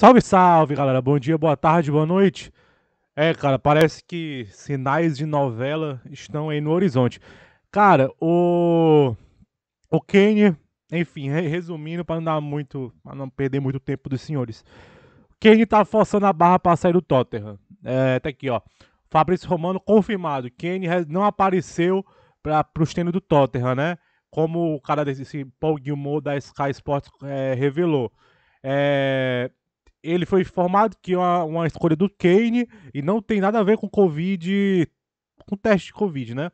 Salve, salve, galera. Bom dia, boa tarde, boa noite. É, cara, parece que sinais de novela estão aí no horizonte. Cara, o o Kane, enfim, resumindo para não dar muito, para não perder muito tempo dos senhores. O Kane tá forçando a barra para sair do Tottenham. É, tá aqui, ó. Fabrício Romano confirmado. Kane não apareceu para os treinos do Tottenham, né? Como o cara desse Paul Gilmore da Sky Sports é, revelou. É, ele foi informado que é uma, uma escolha do Kane e não tem nada a ver com Covid, com teste de Covid, né?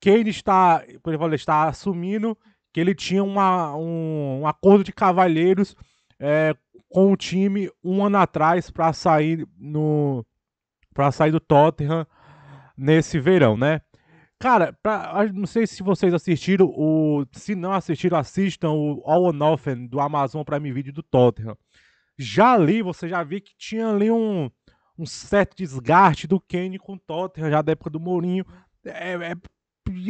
Kane está, por exemplo, está assumindo que ele tinha uma, um, um acordo de cavalheiros é, com o time um ano atrás para sair no para sair do Tottenham nesse verão, né? Cara, pra, não sei se vocês assistiram o, se não assistiram, assistam o All or Nothing do Amazon Prime Video do Tottenham. Já ali, você já viu que tinha ali um, um certo desgaste do Kane com o Tottenham, já da época do Mourinho. É, é,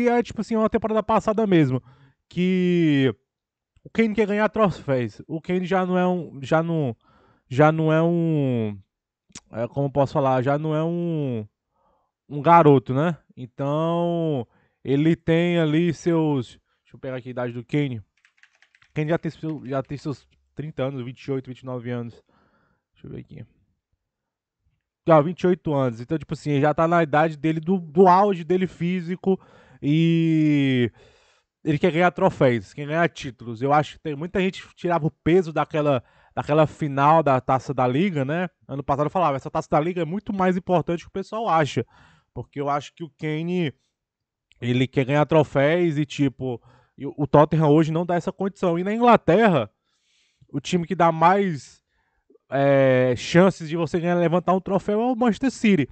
é tipo assim, uma temporada passada mesmo. Que o Kane quer ganhar troféus. O Kane já não é um. Já não, já não é um. É, como posso falar? Já não é um. Um garoto, né? Então. Ele tem ali seus. Deixa eu pegar aqui a idade do Kane. Kane já tem, já tem seus 30 anos, 28, 29 anos. Deixa eu ver aqui. Ah, 28 anos. Então, tipo assim, já tá na idade dele, do, do auge dele físico. E ele quer ganhar troféus, quer ganhar títulos. Eu acho que tem muita gente que tirava o peso daquela, daquela final da taça da liga, né? Ano passado eu falava, essa taça da liga é muito mais importante que o pessoal acha. Porque eu acho que o Kane ele quer ganhar troféus e, tipo, o Tottenham hoje não dá essa condição. E na Inglaterra, o time que dá mais é, chances de você ganhar, levantar um troféu é o Manchester City.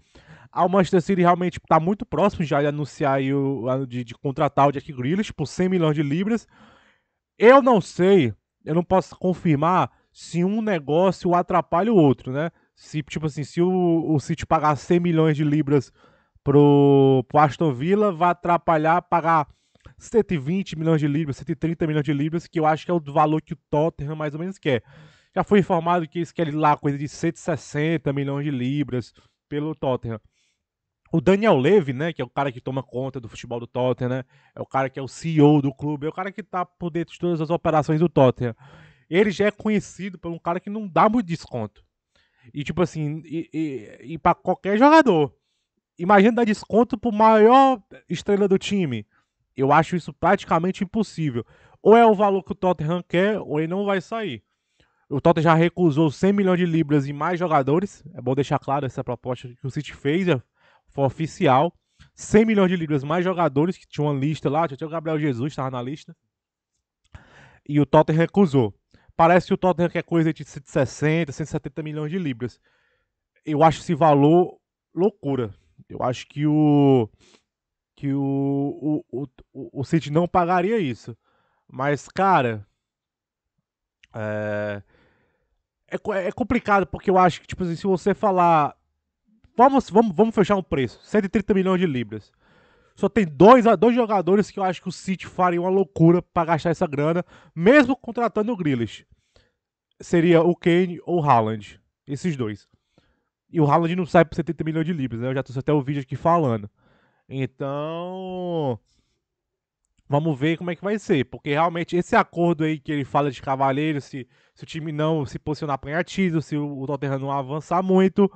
Ah, o Manchester City realmente está muito próximo já de anunciar o, de, de, contratar o Jack Grealish por 100 milhões de libras. Eu não sei, eu não posso confirmar se um negócio atrapalha o outro, né? Se, tipo assim, se o, o City pagar 100 milhões de libras pro, pro Aston Villa, vai atrapalhar pagar 120 milhões de libras, 130 milhões de libras, que eu acho que é o valor que o Tottenham mais ou menos quer. Já foi informado que eles querem lá coisa de 160 milhões de libras pelo Tottenham. O Daniel Levy, né, que é o cara que toma conta do futebol do Tottenham, né, é o cara que é o CEO do clube, é o cara que tá por dentro de todas as operações do Tottenham. Ele já é conhecido por um cara que não dá muito desconto. E tipo assim, e, e, e para qualquer jogador. Imagina dar desconto pro maior estrela do time. Eu acho isso praticamente impossível. Ou é o valor que o Tottenham quer, ou ele não vai sair. O Tottenham já recusou 100 milhões de libras e mais jogadores. É bom deixar claro essa proposta que o City fez, é, foi oficial. 100 milhões de libras mais jogadores, que tinha uma lista lá, tinha o Gabriel Jesus, estava na lista. E o Tottenham recusou. Parece que o Tottenham quer coisa de 160, 170 milhões de libras. Eu acho esse valor loucura. Eu acho que o que o, o, o, o City não pagaria isso. Mas, cara. É, é, é complicado porque eu acho que, tipo assim, se você falar. Vamos, vamos, vamos fechar um preço: 130 milhões de libras. Só tem dois, dois jogadores que eu acho que o City faria uma loucura para gastar essa grana, mesmo contratando o Grealish. Seria o Kane ou o Haaland. Esses dois. E o Haaland não sai por 70 milhões de libras, né? Eu já trouxe até o vídeo aqui falando. Então, vamos ver como é que vai ser, porque realmente esse acordo aí que ele fala de Cavaleiro, se, se o time não se posicionar para ganhar título, se o, o Tottenham não avançar muito,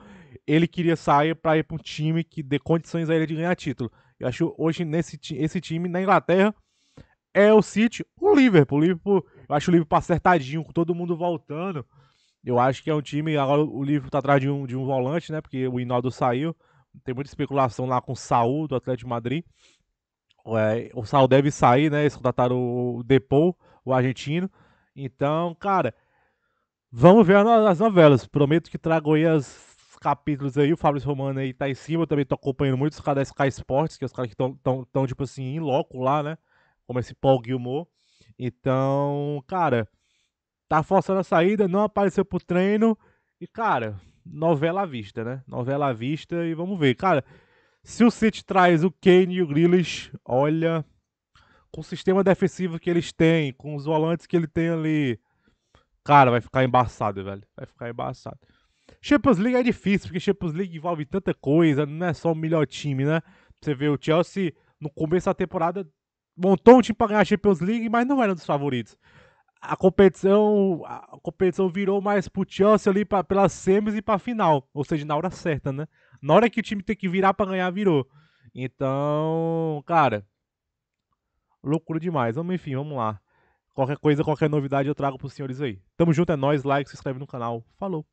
ele queria sair para ir para um time que dê condições a ele de ganhar título. Eu acho hoje nesse esse time na Inglaterra é o City, o Liverpool. O Liverpool, eu acho o Liverpool acertadinho, com todo mundo voltando. Eu acho que é um time. Agora o Liverpool tá atrás de um, de um volante, né? Porque o Hinaldo saiu. Tem muita especulação lá com o Saul do Atlético de Madrid. É, o Saul deve sair, né? Eles contrataram o Depou, o argentino. Então, cara, vamos ver as novelas. Prometo que trago aí os capítulos aí. O Fabrício Romano aí tá em cima. Eu também tô acompanhando muito os caras da Sky Sports, que é os caras que estão, tão, tão, tipo assim, em loco lá, né? Como esse Paul Gilmore. Então, cara, tá forçando a saída, não apareceu pro treino. E, cara, novela à vista, né? Novela à vista e vamos ver. Cara, se o City traz o Kane e o Grealish, olha, com o sistema defensivo que eles têm, com os volantes que ele tem ali, Cara, vai ficar embaçado, velho. Vai ficar embaçado. Champions League é difícil, porque Champions League envolve tanta coisa, não é só o melhor time, né? Você vê o Chelsea no começo da temporada montou um time para ganhar a Champions League, mas não era um dos favoritos. A competição, a competição virou mais pro Chelsea ali pra, pelas semis e pra final, ou seja, na hora certa, né? Na hora que o time tem que virar para ganhar, virou. Então, cara, loucura demais. Vamos, enfim, vamos lá. Qualquer coisa, qualquer novidade eu trago pros senhores aí. Tamo junto, é nóis, like, se inscreve no canal. Falou!